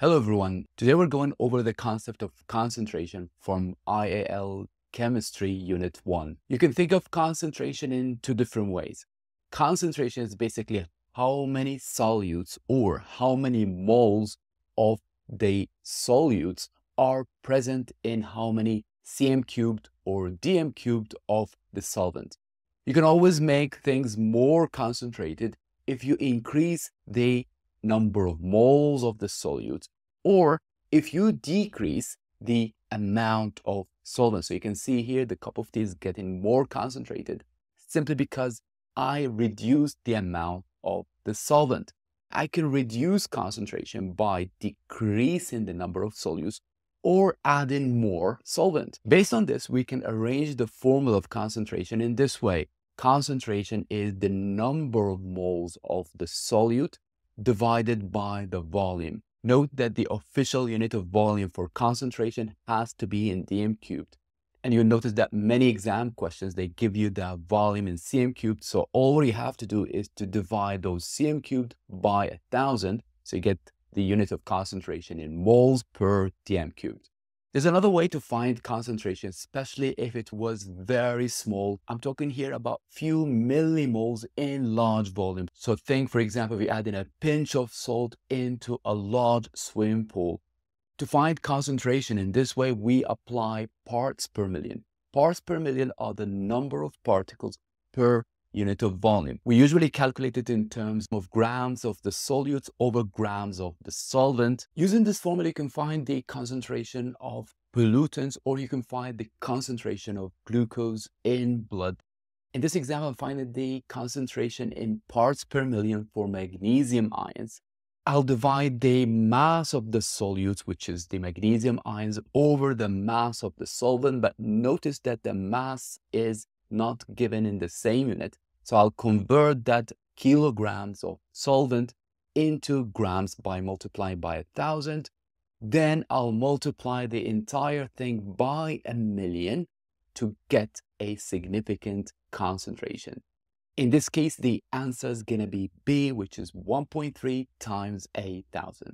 Hello everyone. Today we're going over the concept of concentration from IAL Chemistry Unit 1. You can think of concentration in two different ways. Concentration is basically how many solutes or how many moles of the solutes are present in how many cm cubed or dm cubed of the solvent. You can always make things more concentrated if you increase the number of moles of the solute, or if you decrease the amount of solvent. So you can see here the cup of tea is getting more concentrated simply because I reduced the amount of the solvent. I can reduce concentration by decreasing the number of solutes or adding more solvent. Based on this, we can arrange the formula of concentration in this way. Concentration is the number of moles of the solute divided by the volume. Note that the official unit of volume for concentration has to be in dm cubed. And you'll notice that many exam questions, they give you the volume in cm cubed. So all you have to do is to divide those cm cubed by a thousand. So you get the unit of concentration in moles per dm cubed. There's another way to find concentration, especially if it was very small. I'm talking here about few millimoles in large volume. So think, for example, if you add in a pinch of salt into a large swimming pool. To find concentration in this way, we apply parts per million. Parts per million are the number of particles per unit of volume. We usually calculate it in terms of grams of the solutes over grams of the solvent. Using this formula, you can find the concentration of pollutants or you can find the concentration of glucose in blood. In this example, I'm finding the concentration in parts per million for magnesium ions. I'll divide the mass of the solutes, which is the magnesium ions, over the mass of the solvent, but notice that the mass is not given in the same unit. So I'll convert that kilograms of solvent into grams by multiplying by a thousand. Then I'll multiply the entire thing by a million to get a significant concentration. In this case, the answer is going to be B, which is 1.3 times a thousand.